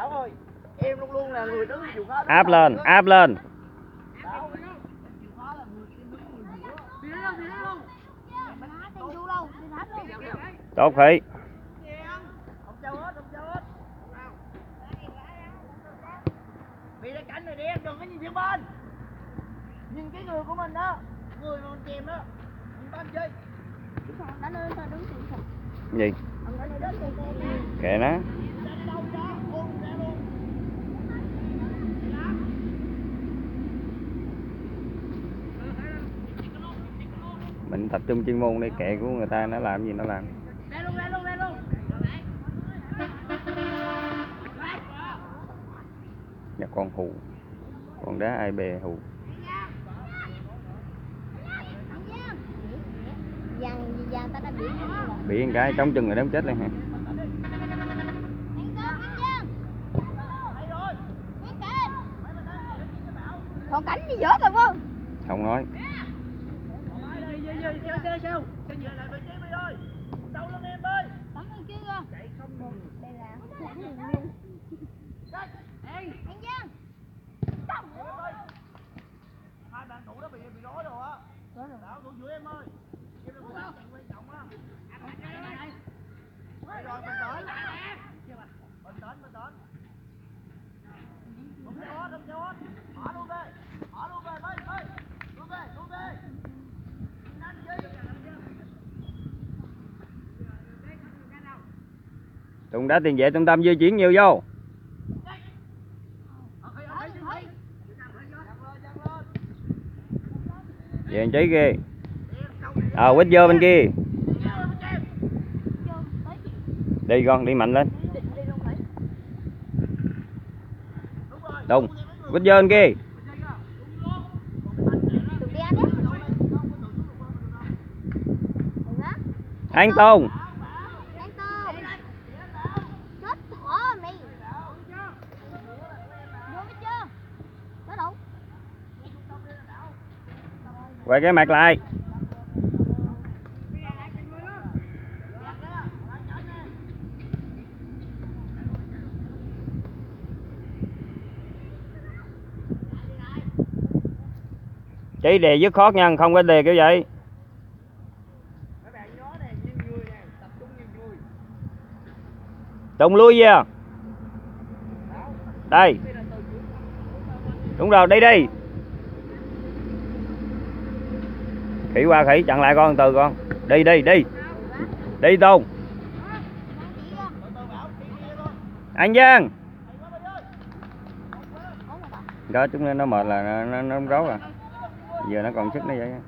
Bảo ơi, em luôn luôn là người đứng chịu khó. áp lên áp lên Bảo, tốt. Bị ra cánh rồi đi em, đừng có nhìn phía bên. Nhìn cái người của mình đó, người mà mình chèm đó. Nhìn bên chơi. gì kệ nó mình tập trung chuyên môn đi kệ của người ta nó làm gì nó làm Lên luôn, lên luôn, lên luôn. nhà con hù con đá ai bè hù biển bị cái trống chân rồi đám chết lên hả Còn cảnh gì dở rồi không? không nói Tắm lên kia kìa. Đây là lãng đường luôn. Anh Giang. Hai bạn thủ đó bị bị rối rồi á. Đảo thủ giữa em ơi. Em là quan trọng quan trọng á. Đây rồi bình tĩnh. Bình tĩnh bình tĩnh. Không theo hết không theo hết. Thả luôn đi. Thả luôn về bay bay. Luôn về luôn về. Nhanh đi. Tùng đá tiền vệ trung tâm di chuyển nhiều vô. Về cháy kia ờ quýt vô bên kia. Đi con, đi mạnh lên. Tùng, quýt vô bên kia. Anh Tùng Anh Tùng. Chết thỏ mày. Vô biết chưa? Có đủ quay cái mặt lại. Chỉ đề dứt khoát nha, không có đề kiểu vậy. Tụng lui về đây. Đúng rồi, đi đi. Khỉ qua khỉ chặn lại con từ con. Đi đi đi. Đi tôn. Anh Giang. Đó chúng nó nó mệt là nó nó, nó rấu à. Giờ nó còn sức nó vậy Em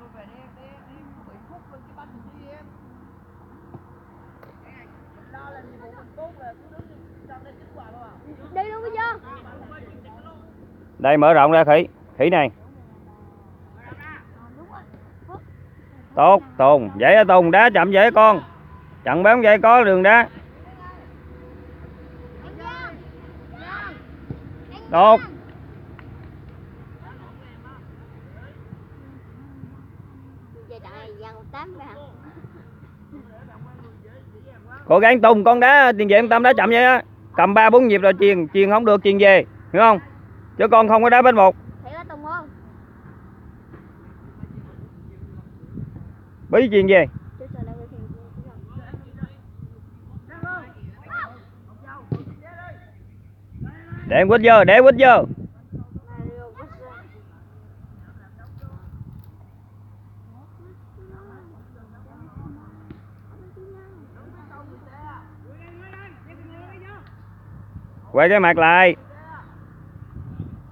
luôn về đi, đi, đi, bị khúc lên cái bánh đi em. Mình lo là nhiệm vụ mình tốt là cứ đứng cho nó chính quả thôi à. Đi luôn biết chưa? Đây, mở rộng ra khỉ. Khỉ này. Tốt, Tùng. Dễ Tùng. Đá chậm dễ, con. Chặn bám dây có đường đá. Tốt. Cố gắng, Tùng. Con đá, tiền vệ tâm đá chậm vậy á. Cầm ba bốn nhịp rồi, chuyền chuyền không được, chuyền về. Hiểu không? Chứ con không có đá bên một bí chứ không? để em quýt vô để quýt vô. Quay cái mặt lại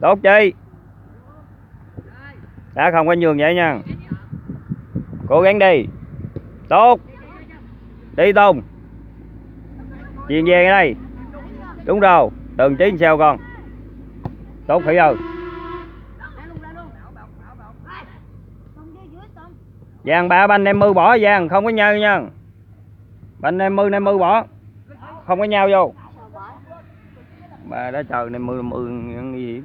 tốt chi? Đã không có nhường vậy nha. Cố gắng đi. Tốt. Đi Tùng. Chuyền về đây đúng rồi. Từng chín sao con. Tốt khỉ ơi vàng ba, banh em mư bỏ vàng. Không có nhau nha. Banh em mư em mư bỏ. Không có nhau vô. Bà đã chờ, em mư mư gì?